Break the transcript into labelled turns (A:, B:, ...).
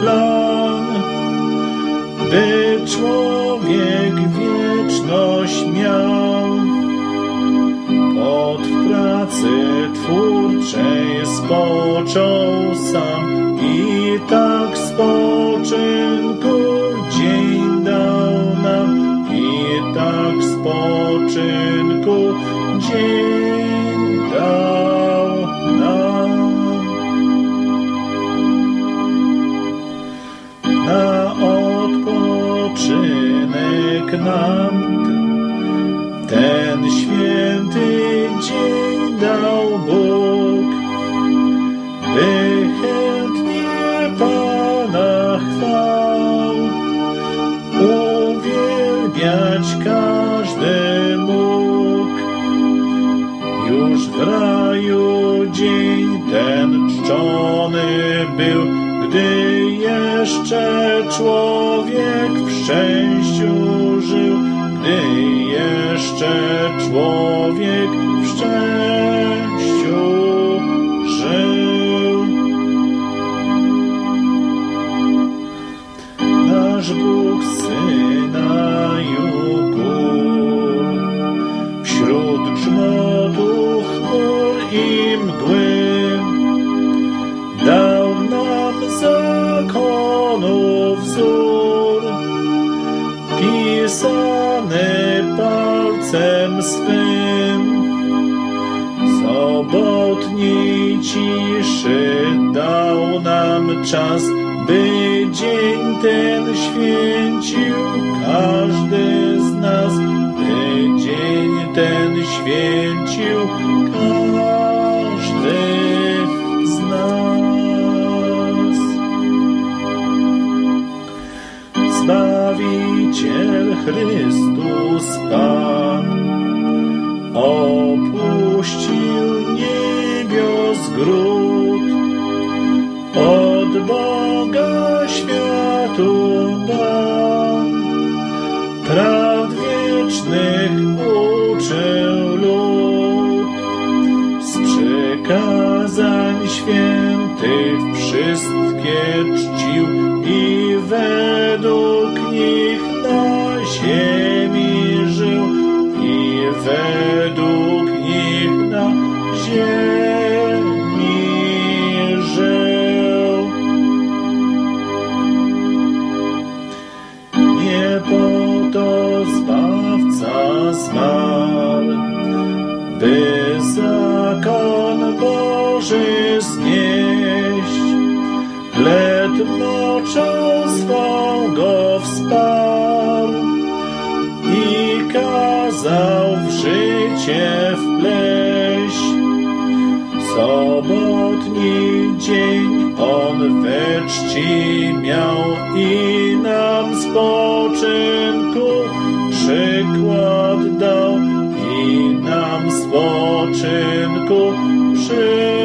A: plan, by człowiek wieczność miał. Pod pracy twórczej spoczął sam i tak spoczynku dzień dał nam i tak spoczynku dzień ten święty dzień dał Bóg, by chętnie Pana chwał, uwielbiać każdy mógł. Już w raju dzień ten czczony był, gdy jeszcze człowiek w szczęściu żył, gdy jeszcze człowiek w szczęściu zakonu wzór, pisany palcem swym. Sobotniej ciszy dał nam czas, by dzień ten święcił każdy z nas, uczył lud, z przykazań świętych wszystkie czcił i według nich na ziemi żył i według zmarł, by zakon Boży znieść, lecz moczą swą go wsparł i kazał w życie wpleść. Sobotni dzień on we czci miał i 是